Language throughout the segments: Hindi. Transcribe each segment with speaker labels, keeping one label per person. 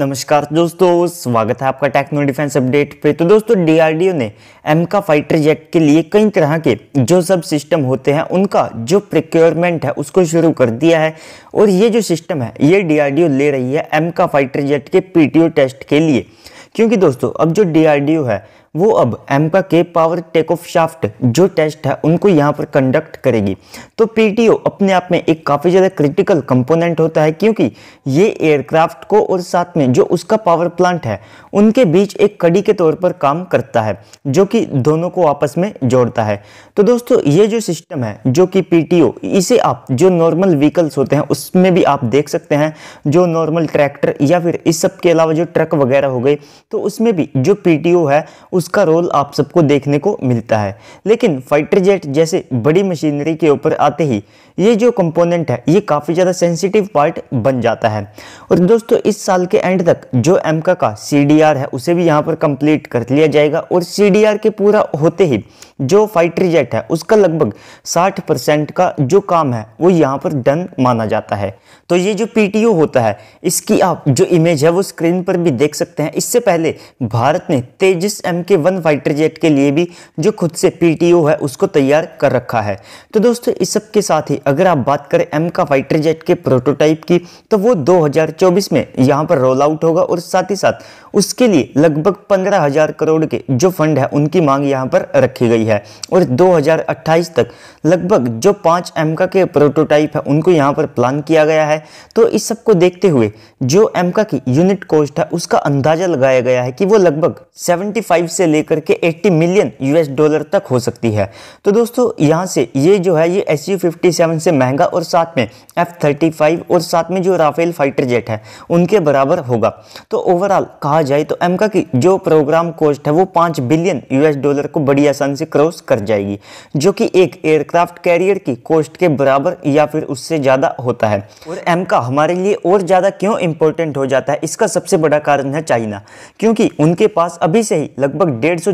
Speaker 1: नमस्कार दोस्तों, स्वागत है आपका टेक्नो डिफेंस अपडेट पे। तो दोस्तों डीआरडीओ ने एम का फाइटर जेट के लिए कई तरह के जो सब सिस्टम होते हैं, उनका जो प्रिक्योरमेंट है, उसको शुरू कर दिया है। और ये जो सिस्टम है, ये डीआरडीओ ले रही है एम का फाइटर जेट के पीटीओ टेस्ट के लिए। क्योंकि दोस्तों, अब जो डीआरडीओ है वो अब एम्पा के पावर टेक ऑफ़ शाफ्ट जो टेस्ट है, उनको यहाँ पर कंडक्ट करेगी। तो पीटीओ अपने आप में एक काफ़ी ज़्यादा क्रिटिकल कंपोनेंट होता है, क्योंकि ये एयरक्राफ्ट को और साथ में जो उसका पावर प्लांट है, उनके बीच एक कड़ी के तौर पर काम करता है, जो कि दोनों को आपस में जोड़ता है। तो दोस्तों, ये जो सिस्टम है, जो कि पीटीओ इसे आप जो नॉर्मल व्हीकल्स होते हैं, उसमें भी आप देख सकते हैं, जो नॉर्मल ट्रैक्टर या फिर इस सब के अलावा जो ट्रक वगैरह हो गए तो उसमें भी जो पीटीओ है उसका रोल आप सबको देखने को मिलता है। लेकिन फाइटर जेट जैसे बड़ी मशीनरी के ऊपर आते ही ये जो कंपोनेंट है, ये काफ़ी ज़्यादा सेंसिटिव पार्ट बन जाता है। और दोस्तों, इस साल के एंड तक जो एमका का सीडीआर है, उसे भी यहाँ पर कंप्लीट कर लिया जाएगा। और सीडीआर के पूरा होते ही जो फाइटर जेट है, उसका लगभग 60 परसेंट का जो काम है, वो यहाँ पर डन माना जाता है। तो ये जो पीटीओ होता है, इसकी आप जो इमेज है, वो स्क्रीन पर भी देख सकते हैं। इससे पहले भारत ने Tejas M K one fighter jet के लिए भी जो खुद से पीटीओ है, उसको तैयार कर रखा है। तो दोस्तों, इस सब के साथ ही अगर आप बात करें एम का फाइटर जेट के प्रोटोटाइप की तो वो 2024 में यहाँ पर रोल आउट होगा और साथ ही साथ उसके लिए लगभग पंद्रह हज़ार करोड़ के जो फंड है, उनकी मांग यहाँ पर रखी गई है। और 2028 तक लगभग जो पाँच एम का प्रोटोटाइप है, उनको यहाँ पर प्लान किया गया है। तो इस सबको देखते हुए जो एम का यूनिट कॉस्ट है, उसका अंदाज़ा लगाया गया है कि वो लगभग 75 से लेकर के 80 मिलियन यूएस डॉलर तक हो सकती है। तो दोस्तों, यहाँ से ये जो है, ये एस यू से महँगा और साथ में एफ़ और साथ में जो राफेल फाइटर जेट है, उनके बराबर होगा। तो ओवरऑल कहा जाए तो एम की जो प्रोग्राम कॉस्ट है वो पाँच बिलियन यूएस डॉलर को बड़ी आसानी से क्रॉस कर जाएगी, जो कि एक एयरक्राफ्ट कैरियर की कॉस्ट के बराबर या फिर उससे ज़्यादा होता है। और एम का हमारे लिए और ज़्यादा क्यों इंपॉर्टेंट हो जाता है, इसका सबसे बड़ा कारण है चाइना क्योंकि उनके पास अभी से ही लगभग डेढ़ सौ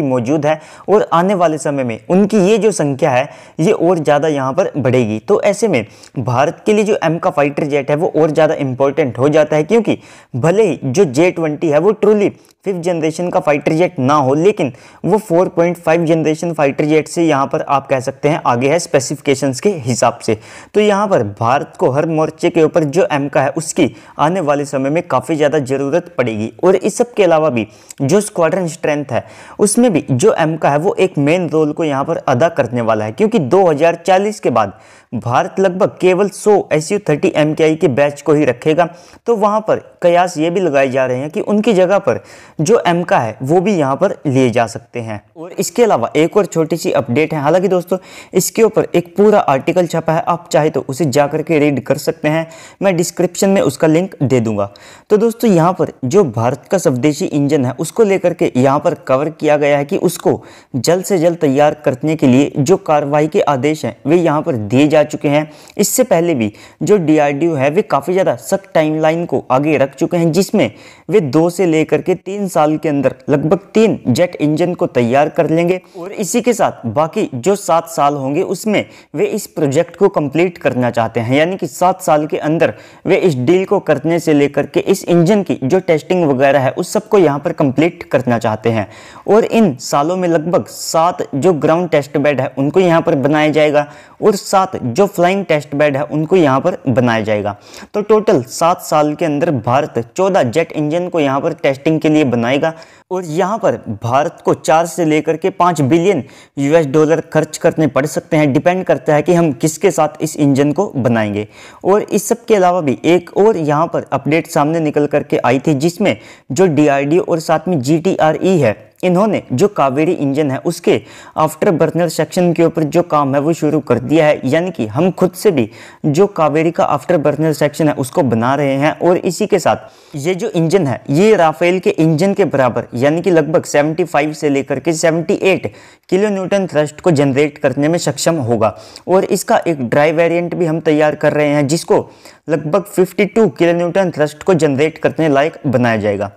Speaker 1: मौजूद है और आने वाले समय में उनकी ये जो संख्या है, ये और ज़्यादा यहाँ पर बढ़ेगी। तो ऐसे में भारत के लिए जो एम का फाइटर जेट है वो और ज़्यादा इंपॉर्टेंट हो जाता है, क्योंकि भले ही जो जे है, वो ट्रूली फिफ्थ जनरेशन का फाइटर जेट ना हो, लेकिन वो 4.5 जनरेशन फाइटर जेट से यहाँ पर आप कह सकते हैं आगे है स्पेसिफिकेशंस के हिसाब से। तो यहाँ पर भारत को हर मोर्चे के ऊपर जो एम का है, उसकी आने वाले समय में काफ़ी ज़्यादा ज़रूरत पड़ेगी। और इस सब के अलावा भी जो स्क्वाड्रन स्ट्रेंथ है, उसमें भी जो एम का है, वो एक मेन रोल को यहाँ पर अदा करने वाला है, क्योंकि दो हज़ार चालीस के बाद भारत लगभग केवल 100 एस यू थर्टी एम के बैच को ही रखेगा। तो वहाँ पर कयास ये भी लगाए जा रहे हैं कि उनकी जगह पर जो एम का है, वो भी यहाँ पर लिए जा सकते हैं। और इसके अलावा एक और छोटी सी अपडेट है। हालाँकि दोस्तों, इसके ऊपर एक पूरा आर्टिकल छपा है। आप चाहे तो उसे जा करके रीड कर सकते हैं। मैं डिस्क्रिप्शन में उसका लिंक दे दूँगा। तो दोस्तों, यहाँ पर जो भारत का स्वदेशी इंजन है, उसको लेकर के यहाँ पर कवर किया गया है कि उसको जल्द से जल्द तैयार करने के लिए जो कार्रवाई के आदेश हैं, वे यहाँ पर दिए जा चुके हैं। इससे पहले भी जो डी है, वे काफ़ी ज़्यादा सख्त टाइमलाइन को आगे रख चुके हैं, जिसमें वे दो से लेकर के तीन साल के अंदर लगभग तीन जेट इंजन को तैयार कर लेंगे और इसी के साथ बाकी जो सात साल होंगे, उसमें वे इस प्रोजेक्ट को कंप्लीट करना चाहते हैं। यानी कि सात साल के अंदर वे इस डील को करने से लेकर के इस इंजन की जो टेस्टिंग वगैरह है, उस सबको यहाँ पर कंप्लीट करना चाहते हैं। और इन सालों में लगभग सात जो ग्राउंड टेस्ट बेड है, उनको यहाँ पर बनाया जाएगा और सात जो फ्लाइंग टेस्ट बेड है, उनको यहाँ पर बनाया जाएगा। तो टोटल सात साल के अंदर भारत चौदह जेट इंजन को यहाँ पर टेस्टिंग के लिए बनाएगा। और यहाँ पर भारत को चार से लेकर के पाँच बिलियन यूएस डॉलर खर्च करने पड़ सकते हैं। डिपेंड करता है कि हम किसके साथ इस इंजन को बनाएँगे। और इस सब के अलावा भी एक और यहाँ पर अपडेट सामने निकल करके आई थी, जिसमें जो डी और साथ में जीटीआरई है, इन्होंने जो कावेरी इंजन है, उसके आफ्टर बर्नर सेक्शन के ऊपर जो काम है, वो शुरू कर दिया है। यानी कि हम खुद से भी जो कावेरी का आफ्टर बर्नर सेक्शन है, उसको बना रहे हैं। और इसी के साथ ये जो इंजन है, ये राफेल के इंजन के बराबर यानी कि लगभग 75 से लेकर के 78 किलो न्यूटन थ्रस्ट को जनरेट करने में सक्षम होगा। और इसका एक ड्राई वेरिएंट भी हम तैयार कर रहे हैं, जिसको लगभग 52 किलो न्यूटन थ्रस्ट को जनरेट करने लायक बनाया जाएगा।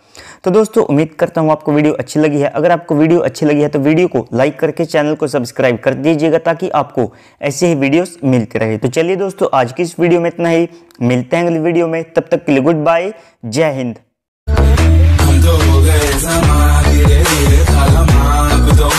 Speaker 1: तो दोस्तों, उम्मीद करता हूँ आपको वीडियो अच्छी लगी है। अगर आपको वीडियो अच्छी लगी है तो वीडियो को लाइक करके चैनल को सब्सक्राइब कर दीजिएगा, ताकि आपको ऐसे ही वीडियोस मिलते रहे। तो चलिए दोस्तों, आज की इस वीडियो में इतना ही। मिलते हैं अगली वीडियो में। तब तक के लिए गुड बाय। जय हिंद।
Speaker 2: दोगे जमा के ये खाला मांग दो